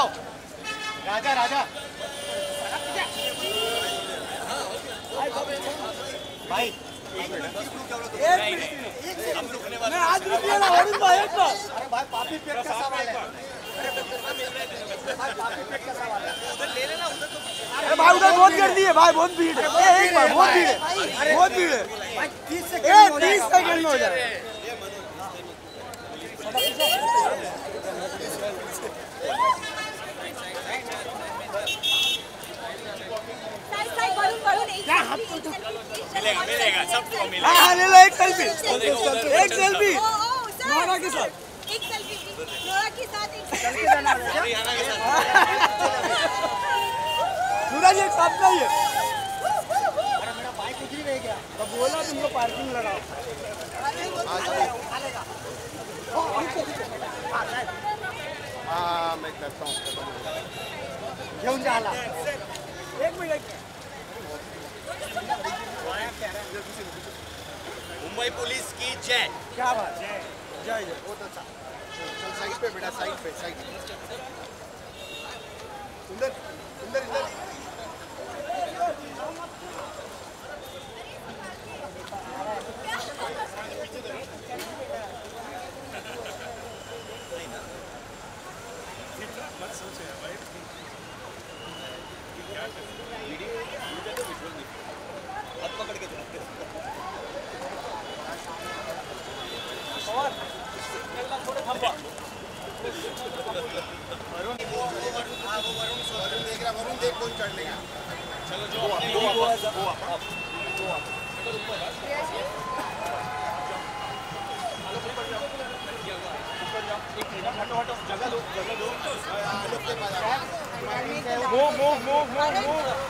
जाओ। राजा राजा। भाई मैं आज रुकिए ना और भाई एक बार अरे भाई पापी पेट का सवाल है। अरे भाई उधर बहुत कर दिए भाई बहुत भीड़ है। एक बार बहुत भीड़ है बहुत भीड़ है। तीस सेकंड में हो जाए साइड साइड वरुण वरुण एक मिलेगा मिलेगा सबको मिलेगा। हाँ हाँ ले लो एक सेल्फी एक सेल्फी ओ ओ सर नोरा के साथ। एक सेल्फी नोरा के साथ एक सेल्फी सूरज एक साथ नहीं है अरे मेरा बाइक उधर ही रह गया। तो बोला तुमको पार्किंग लगाओ। हाँ मैं करता हूँ। घेऊन जाला एक मिनट। मुंबई पुलिस की जय। क्या बात है। जय जय। बहुत अच्छा। चल साइड पे बेटा साइड पे साइड सुंदर सुंदर इधर। वरुण देख। रहा वरुण देख कौन चढ़ लेगा move move move move move Rahul दो को हटा ये light right now going on the bus. जगह रखो जगह रखो चल चल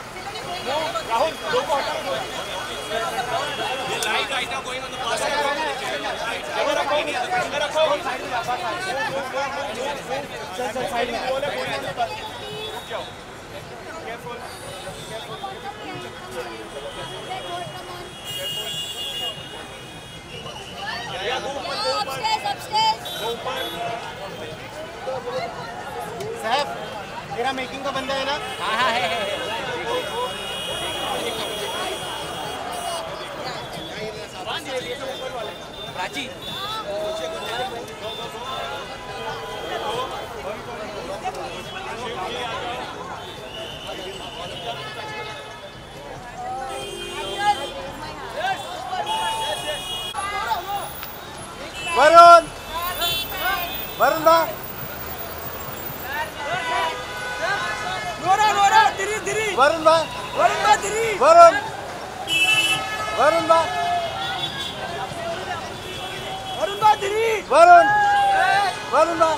साइड में अपस्टेयर्स अपस्टेयर्स साहब तेरा मेकिंग का बंदा है ना? हाँ हाँ है। वरुण। वरुण धीरे धीरे वरुण बा वरुण धीरे वरुण। वरुण बा। Varın. Varın lan.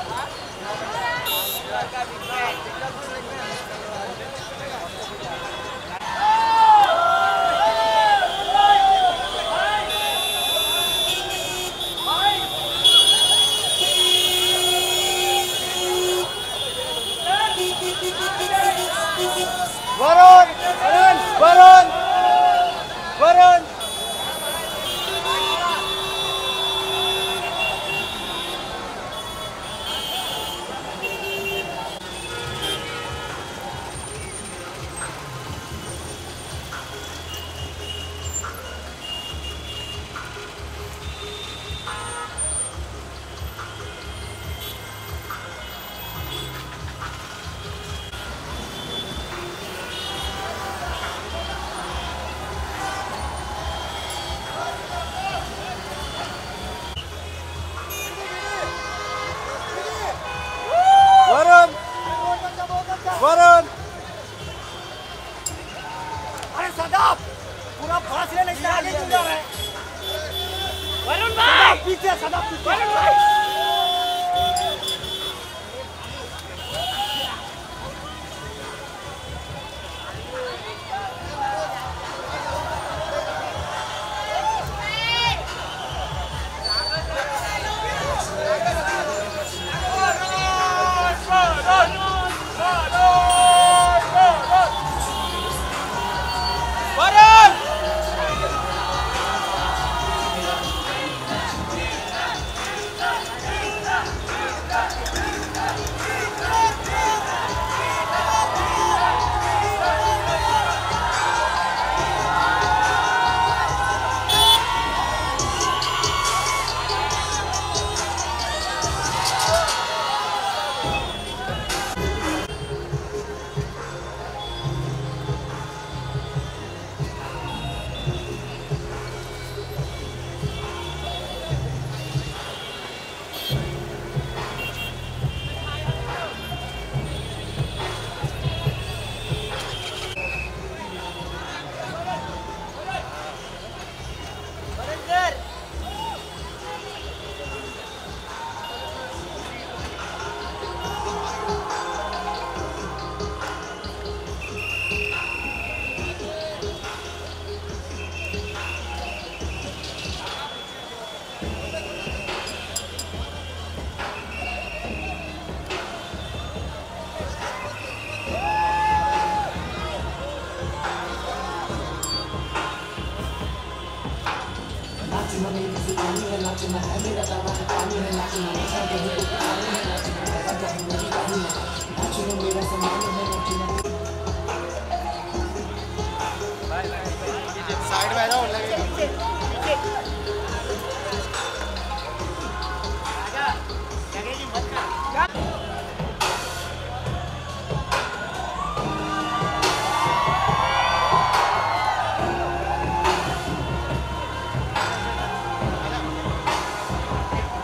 I'm not going to be able to don't going to to do